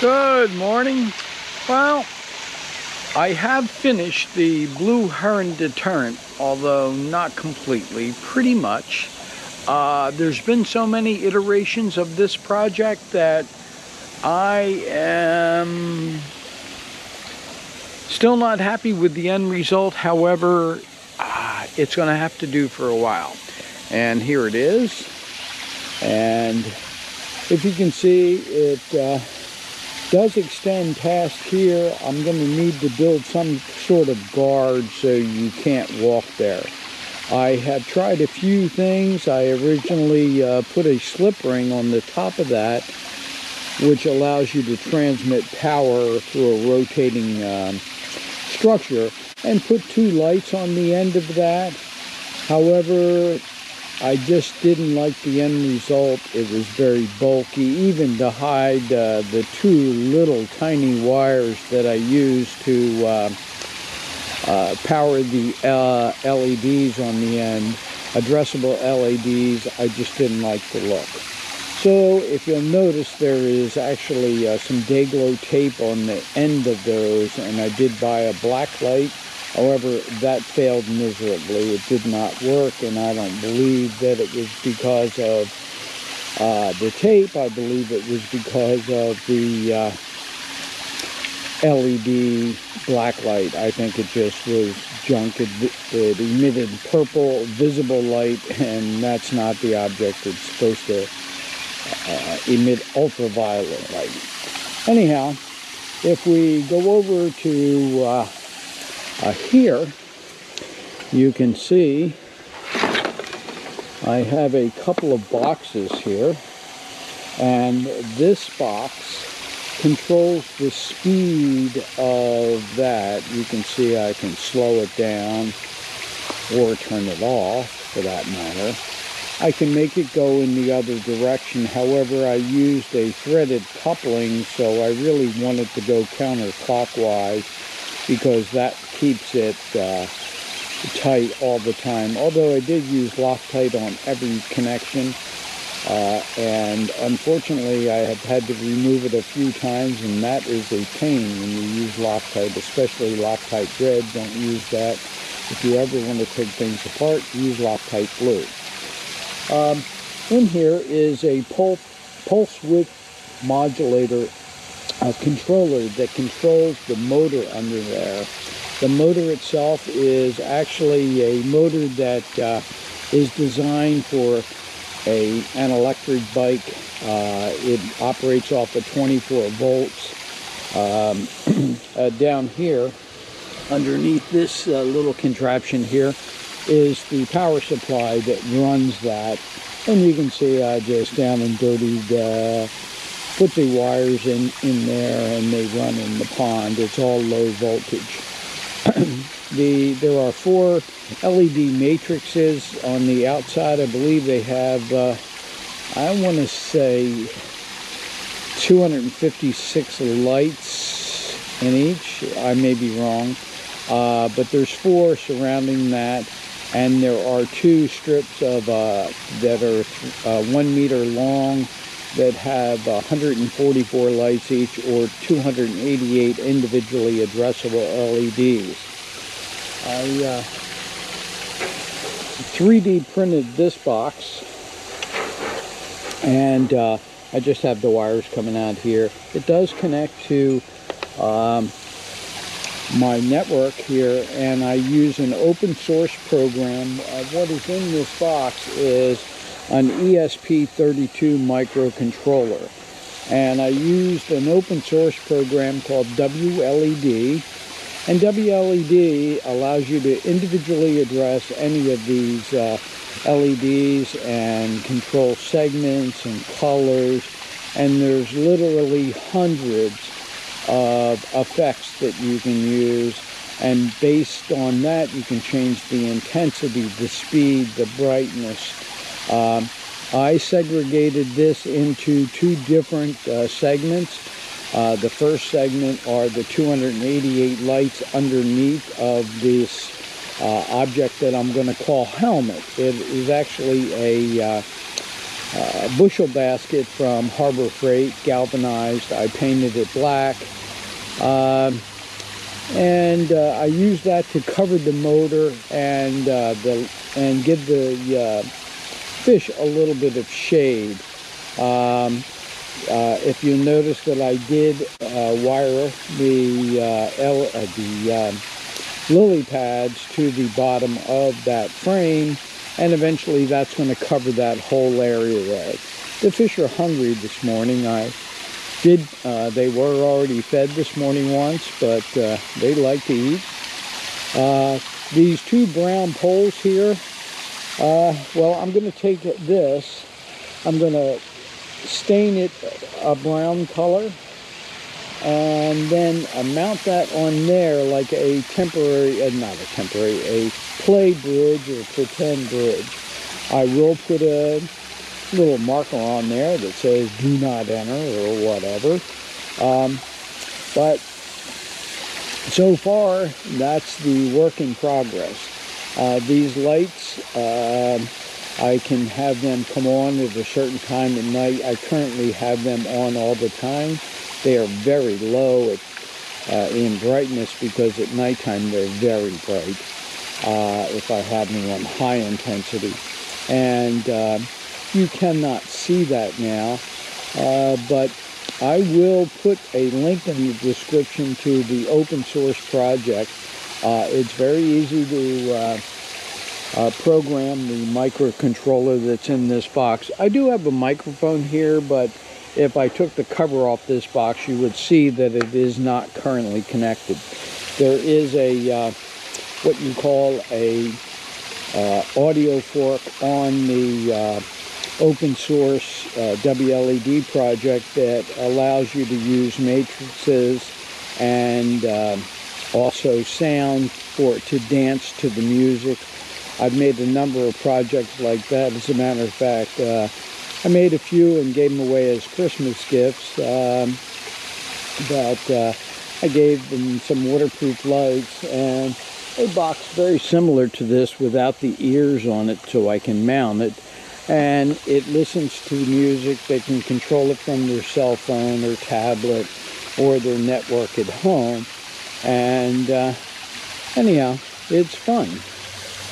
Good morning. Well, I have finished the Blue Heron deterrent, although not completely, pretty much. Uh, there's been so many iterations of this project that I am still not happy with the end result. However, uh, it's going to have to do for a while. And here it is. And if you can see, it uh, does extend past here. I'm going to need to build some sort of guard so you can't walk there. I have tried a few things. I originally uh, put a slip ring on the top of that, which allows you to transmit power through a rotating um, structure, and put two lights on the end of that. However, I just didn't like the end result. It was very bulky, even to hide uh, the two little tiny wires that I used to uh, uh, power the uh, LEDs on the end, addressable LEDs. I just didn't like the look. So if you'll notice, there is actually uh, some Day-Glo tape on the end of those, and I did buy a black light However, that failed miserably. It did not work, and I don't believe that it was because of uh, the tape. I believe it was because of the uh, LED black light. I think it just was junk. It, it, emitted purple visible light, and that's not the object. It's supposed to uh, emit ultraviolet light. Anyhow, if we go over to uh, uh, here you can see I have a couple of boxes here and this box controls the speed of that. You can see I can slow it down or turn it off for that matter. I can make it go in the other direction. However, I used a threaded coupling, so I really wanted to go counterclockwise because that keeps it uh, tight all the time. Although I did use Loctite on every connection. Uh, and unfortunately, I have had to remove it a few times, and that is a pain when you use Loctite, especially Loctite Red. Don't use that. If you ever want to take things apart, use Loctite Blue. Um, in here is a pulse, pulse width modulator controller that controls the motor under there. The motor itself is actually a motor that uh, is designed for a, an electric bike. Uh, it operates off of 24 volts. Um, uh, down here, underneath this uh, little contraption here, is the power supply that runs that. And you can see I just down and dirtied uh, put the wires in, in there and they run in the pond. It's all low voltage. The There are four LED matrices on the outside. I believe they have, uh, I want to say, 256 lights in each. I may be wrong. Uh, but there's four surrounding that and there are two strips of uh, that are uh, one meter long that have 144 lights each or 288 individually addressable LEDs. I uh, 3D printed this box and uh, I just have the wires coming out here. It does connect to um, my network here and I use an open source program. Uh, what is in this box is an ESP32 microcontroller. And I used an open source program called WLED. And WLED allows you to individually address any of these uh, LEDs and control segments and colors. And there's literally hundreds of effects that you can use and based on that you can change the intensity, the speed, the brightness, um, I segregated this into two different uh, segments. Uh, the first segment are the 288 lights underneath of this uh, object that I'm going to call helmet. It is actually a uh, uh, bushel basket from Harbor Freight, galvanized. I painted it black. Um, and uh, I use that to cover the motor and uh, the and give the fish a little bit of shade. Um, uh, if you notice that I did uh, wire the uh, L, the um, lily pads to the bottom of that frame, and eventually that's going to cover that whole area. The fish are hungry this morning. I did uh, they were already fed this morning once but uh, they like to eat uh, these two brown poles here uh, well I'm going to take this I'm going to stain it a brown color and then mount that on there like a temporary uh, not a temporary a play bridge or pretend bridge I will put a little marker on there that says do not enter or whatever. Um, but so far, that's the work in progress. Uh, these lights, uh, I can have them come on at a certain time at night. I currently have them on all the time. They are very low at, uh, in brightness because at nighttime they're very bright uh, if I have them on high intensity. And uh, you cannot see that now, uh, but I will put a link in the description to the open source project. Uh, it's very easy to uh, uh, program the microcontroller that's in this box. I do have a microphone here, but if I took the cover off this box, you would see that it is not currently connected. There is a uh, what you call a uh, audio fork on the open source uh, WLED project that allows you to use matrices and uh, also sound for to dance to the music. I've made a number of projects like that. As a matter of fact, uh, I made a few and gave them away as Christmas gifts. Um, but uh, I gave them some waterproof lights and a box very similar to this without the ears on it so I can mount it and it listens to music. They can control it from their cell phone or tablet or their network at home. And uh, anyhow, it's fun,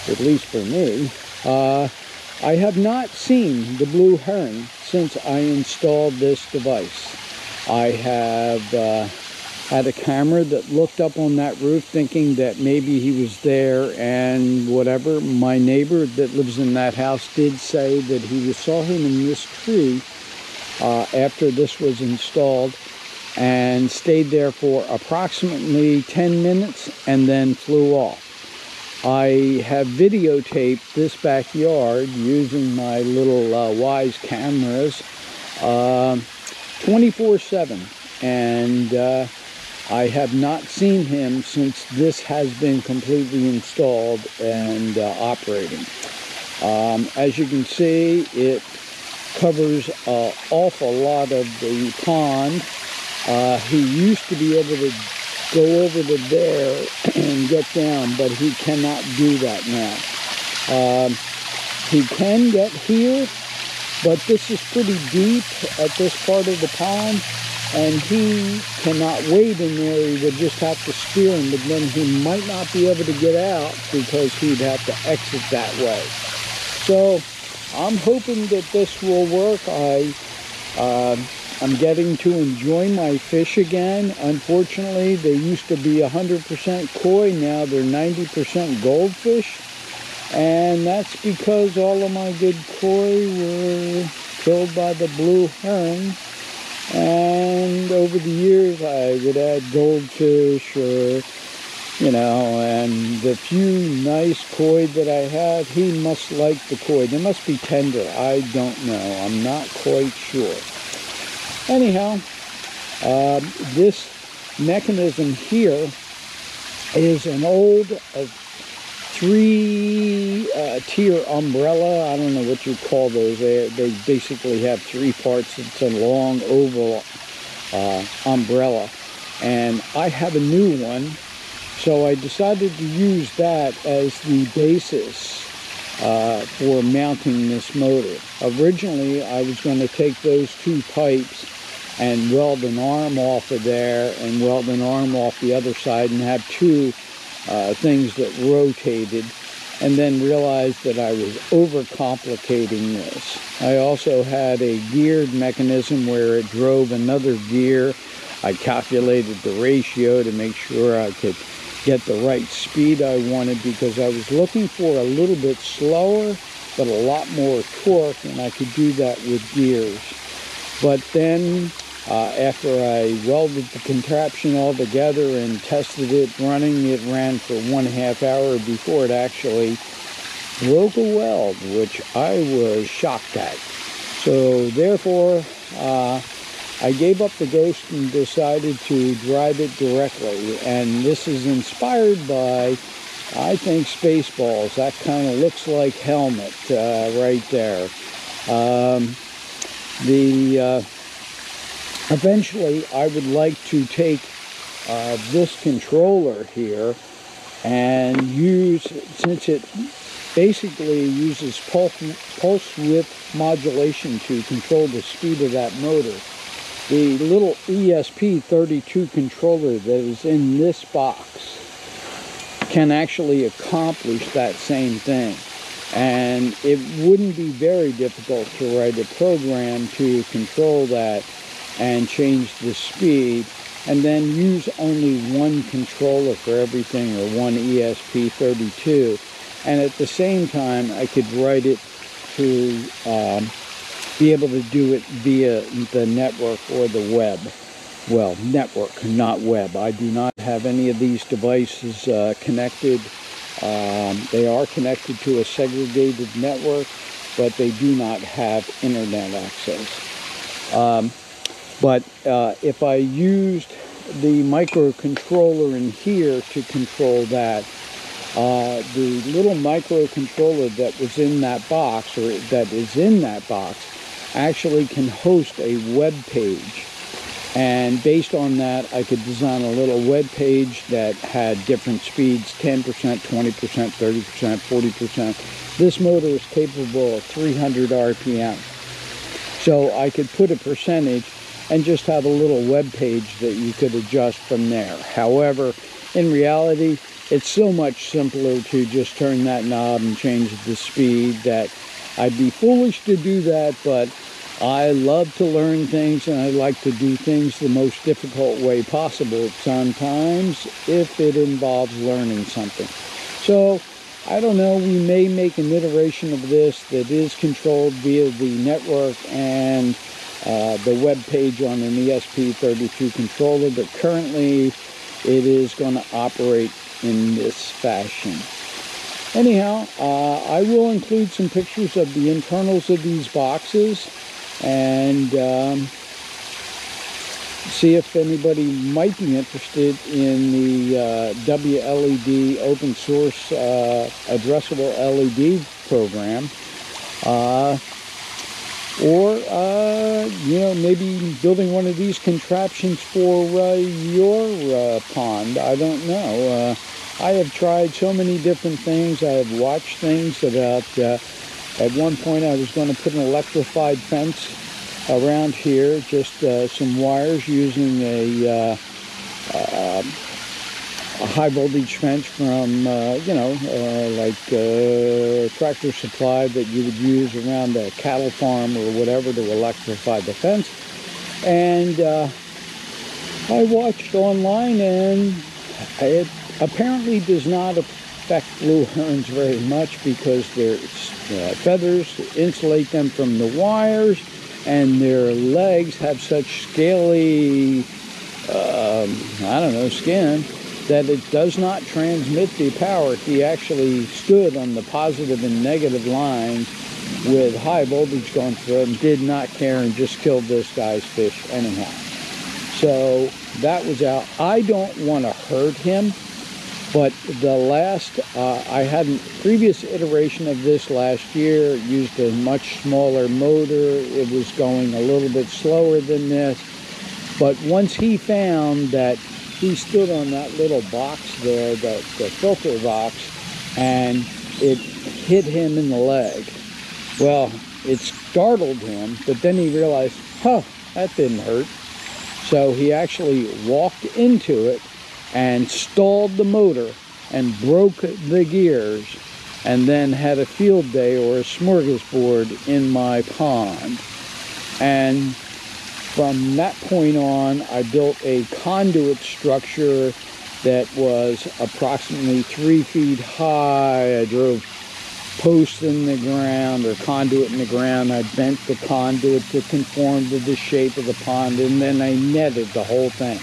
at least for me. Uh, I have not seen the blue heron since I installed this device. I have uh, had a camera that looked up on that roof thinking that maybe he was there and whatever. My neighbor that lives in that house did say that he saw him in this tree uh, after this was installed and stayed there for approximately 10 minutes and then flew off. I have videotaped this backyard using my little uh, Wyze cameras uh, 24 7 and uh, I have not seen him since this has been completely installed and uh, operating. Um, as you can see, it covers an awful lot of the pond. Uh, he used to be able to go over to there and get down, but he cannot do that now. Um, he can get here, but this is pretty deep at this part of the pond and he cannot wade in there. He would just have to steer him, but then he might not be able to get out because he'd have to exit that way. So I'm hoping that this will work. I uh, I'm getting to enjoy my fish again. Unfortunately, they used to be 100% koi. Now they're 90% goldfish. And that's because all of my good koi were killed by the blue heron and over the years, I would add goldfish or, you know, and the few nice koi that I have, he must like the koi. They must be tender. I don't know. I'm not quite sure. Anyhow, uh, this mechanism here is an old uh, three uh, umbrella. I don't know what you call those. They, they basically have three parts. It's a long oval uh, umbrella. And I have a new one. So I decided to use that as the basis uh, for mounting this motor. Originally, I was going to take those two pipes and weld an arm off of there and weld an arm off the other side and have two uh, things that rotated and then realized that I was overcomplicating this. I also had a geared mechanism where it drove another gear. I calculated the ratio to make sure I could get the right speed I wanted because I was looking for a little bit slower but a lot more torque and I could do that with gears. But then uh, after I welded the contraption all together and tested it running, it ran for one half hour before it actually broke a weld, which I was shocked at. So therefore, uh, I gave up the Ghost and decided to drive it directly. And this is inspired by, I think, Spaceballs. That kind of looks like Helmet uh, right there. Um, the uh, Eventually, I would like to take uh, this controller here and use, since it basically uses pulse, pulse width modulation to control the speed of that motor. The little ESP32 controller that is in this box can actually accomplish that same thing. And it wouldn't be very difficult to write a program to control that and change the speed and then use only one controller for everything or one ESP32 and at the same time I could write it to um, be able to do it via the network or the web. Well network not web. I do not have any of these devices uh, connected. Um, they are connected to a segregated network but they do not have internet access. Um, but uh, if I used the microcontroller in here to control that, uh, the little microcontroller that was in that box, or that is in that box, actually can host a web page. And based on that, I could design a little web page that had different speeds, 10%, 20%, 30%, 40%. This motor is capable of 300 RPM. So I could put a percentage and just have a little web page that you could adjust from there. However, in reality, it's so much simpler to just turn that knob and change the speed that I'd be foolish to do that, but I love to learn things and I like to do things the most difficult way possible sometimes if it involves learning something. So, I don't know, we may make an iteration of this that is controlled via the network and uh, the web page on an ESP32 controller, but currently it is going to operate in this fashion. Anyhow, uh, I will include some pictures of the internals of these boxes and um, see if anybody might be interested in the uh, WLED open source uh, addressable LED program. Or uh, you know maybe building one of these contraptions for uh, your uh, pond. I don't know. Uh, i have tried so many different things. I have watched things about uh, at one point i was going to put an electrified fence around here just uh, some wires using a a high voltage fence from, uh, you know, uh, like uh, tractor supply that you would use around a cattle farm or whatever to electrify the fence. And uh, I watched online and it apparently does not affect blue herons very much because their uh, feathers insulate them from the wires and their legs have such scaly, um, I don't know, skin that it does not transmit the power. He actually stood on the positive and negative lines with high voltage going through and did not care and just killed this guy's fish anyhow. So that was out. I don't want to hurt him, but the last, uh, I had a previous iteration of this last year, used a much smaller motor. It was going a little bit slower than this. But once he found that he stood on that little box there, the, the filter box, and it hit him in the leg. Well, it startled him, but then he realized, huh, that didn't hurt. So he actually walked into it and stalled the motor and broke the gears and then had a field day or a smorgasbord in my pond. And from that point on, I built a conduit structure that was approximately three feet high. I drove posts in the ground or conduit in the ground. I bent the conduit to conform to the shape of the pond, and then I netted the whole thing.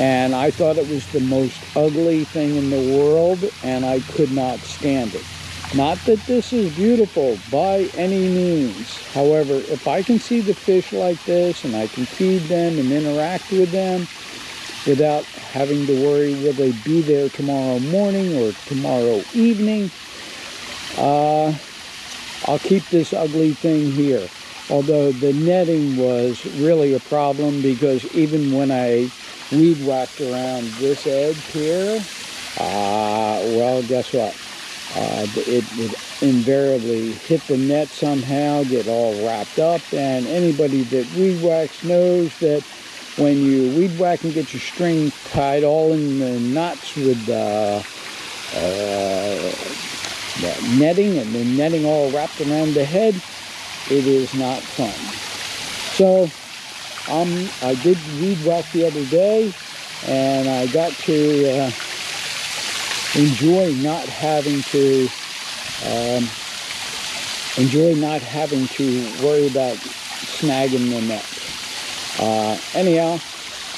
And I thought it was the most ugly thing in the world, and I could not stand it. Not that this is beautiful by any means. However, if I can see the fish like this and I can feed them and interact with them without having to worry will they be there tomorrow morning or tomorrow evening, uh, I'll keep this ugly thing here. Although the netting was really a problem because even when I weed whacked around this edge here, uh, well, guess what? Uh, it would invariably hit the net somehow, get all wrapped up, and anybody that weed whacks knows that when you weed whack and get your string tied all in the knots with uh, uh, the netting and the netting all wrapped around the head, it is not fun. So um, I did weed whack the other day and I got to uh, enjoy not having to um, enjoy not having to worry about snagging the net. Uh, anyhow,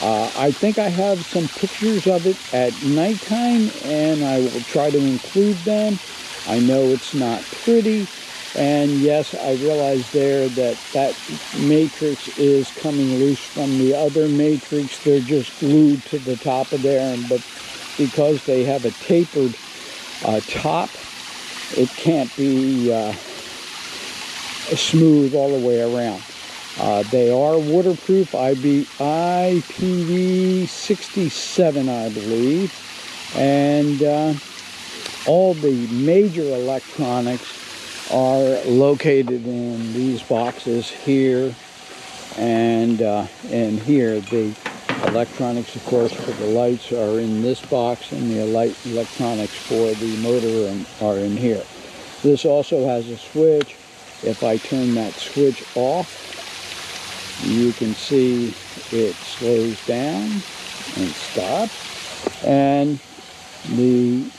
uh, I think I have some pictures of it at nighttime and I will try to include them. I know it's not pretty. And yes, I realize there that that matrix is coming loose from the other matrix. They're just glued to the top of there. But because they have a tapered uh, top, it can't be uh, smooth all the way around. Uh, they are waterproof IB, IP67, I believe. And uh, all the major electronics are located in these boxes here and uh, and here. The electronics, of course, for the lights are in this box, and the light electronics for the motor are in here. This also has a switch. If I turn that switch off, you can see it slows down and stops. And the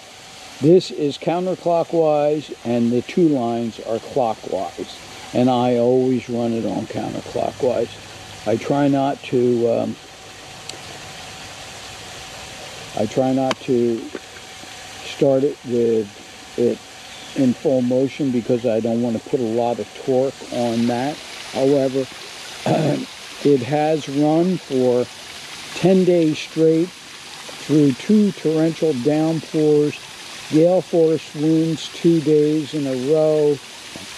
this is counterclockwise and the two lines are clockwise. And I always run it on counterclockwise. I try not to um, I try not to start it with it in full motion because I don't want to put a lot of torque on that. However, it has run for 10 days straight through two torrential downpours gale force winds two days in a row,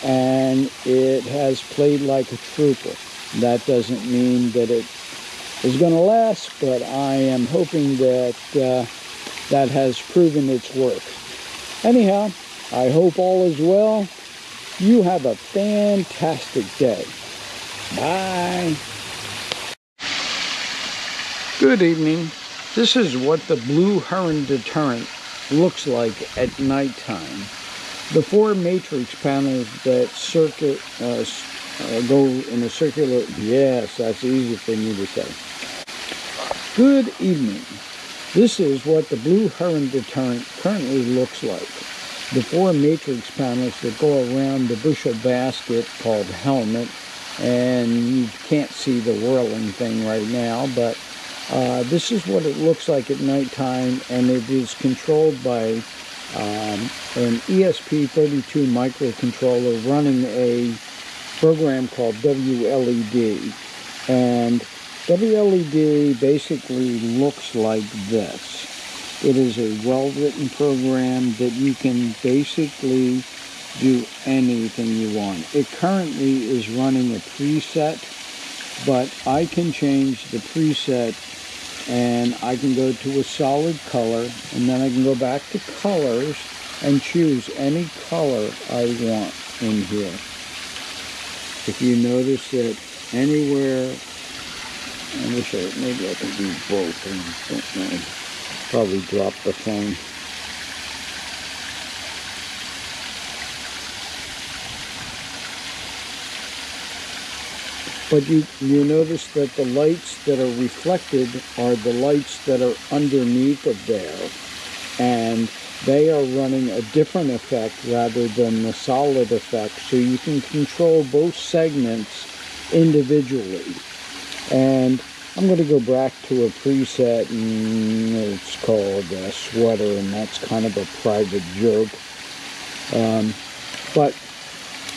and it has played like a trooper. That doesn't mean that it is going to last, but I am hoping that uh, that has proven its worth. Anyhow, I hope all is well. You have a fantastic day. Bye. Good evening. This is what the Blue Heron Deterrent looks like at nighttime. The four matrix panels that circuit uh, uh, go in a circular, yes, that's easy for me to say. Good evening. This is what the Blue Heron deterrent currently looks like. The four matrix panels that go around the bushel basket called helmet, and you can't see the whirling thing right now, but uh, this is what it looks like at nighttime, and it is controlled by um, an ESP32 microcontroller running a program called WLED. And WLED basically looks like this. It is a well-written program that you can basically do anything you want. It currently is running a preset, but I can change the preset and I can go to a solid color and then I can go back to colors and choose any color I want in here. If you notice that anywhere, I wish I, maybe I can do both, I don't know. Probably drop the phone. But you, you notice that the lights that are reflected are the lights that are underneath of there. And they are running a different effect rather than the solid effect. So you can control both segments individually. And I'm going to go back to a preset and it's called uh, Sweater and that's kind of a private joke. Um, but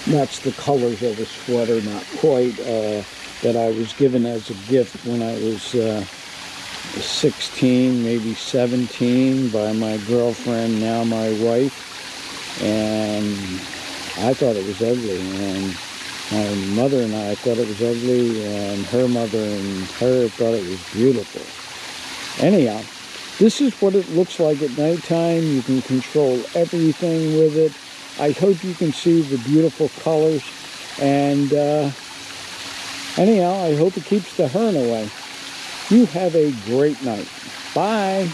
that's the colors of the sweater, not quite, uh, that I was given as a gift when I was uh, 16, maybe 17, by my girlfriend, now my wife. And I thought it was ugly. And my mother and I thought it was ugly, and her mother and her thought it was beautiful. Anyhow, this is what it looks like at nighttime. You can control everything with it. I hope you can see the beautiful colors. And uh, anyhow, I hope it keeps the hern away. You have a great night. Bye.